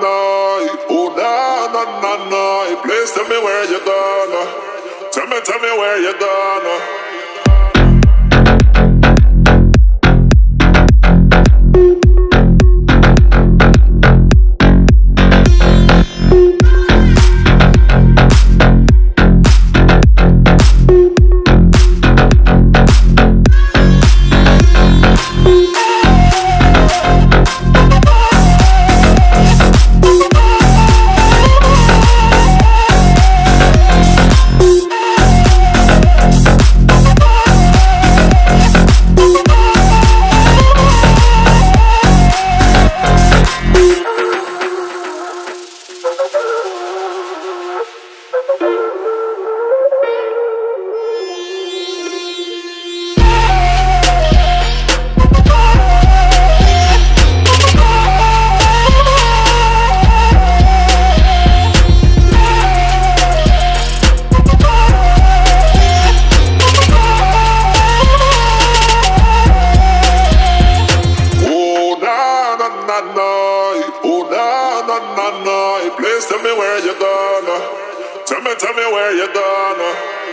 na, oh na na na na. Please tell me where you gonna. Tell me, tell me where you gonna. Please tell me where you gonna. Tell me, tell me where you gonna.